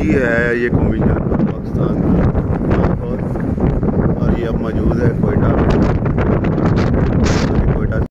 जी है ये कौमी जानवर पाकिस्तान की। और ये अब मौजूद है कोयटा